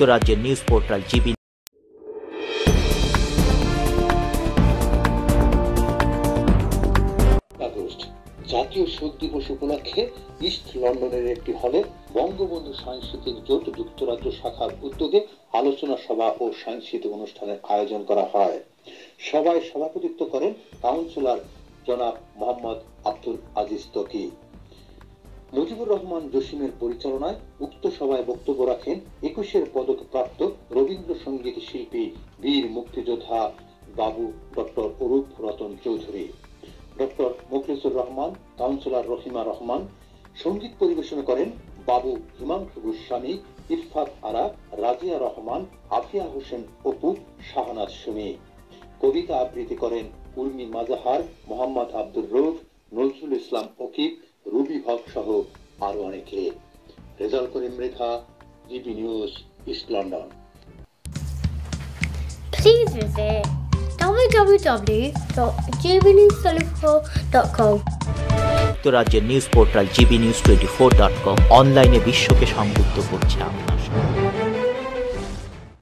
যুক্তরাজ্যের news portal GB জাতীয় শোক দিবস উপলক্ষে ইস্ট লন্ডনের একটি হলে বঙ্গবন্ধু সাংস্কৃতিক জোট যুক্তরাজ্য শাখার উদ্যোগে আলোচনা সভা ও সাংস্কৃতিক অনুষ্ঠানের আয়োজন করা হয়। সভায় সভাপতিত্ব করেন কাউন্সিলর জনাব মোহাম্মদ আব্দুল আজিজ তকি। মুজিবুর রহমান জসিমের পরিচালনায় উক্ত সভায় বক্তব্য রাখেন একুশের পদকপ্রাপ্ত রবীন্দ্রসঙ্গীত শিল্পী বীর মুক্তিযোদ্ধা বাবু doctor Arup Ratan Chowdhury. Doctor Mukhlisur Rahman, councillor Rahima Rahman, সংগীত পরিবেশন করেন বাবু হিমাংশু গোস্বামী, ইরফাত আরা, রাজিয়া রহমান, আফিয়া হোসেন অপু, শাহনাজ সুমি। কবিতা আবৃত্তি করেন উর্মি মাজাহার, মোহাম্মদ আব্দুর রৌফ নজরুল আরও অনেকে Rezaul Karim Mridha GB news east London Please visit www.gbnewssolutivo.com যুক্তরাজ্যের news portal GB news twenty four dot com অনলাইনে বিশ্বকে সংযুক্ত করছে আপনার। সঙ্গে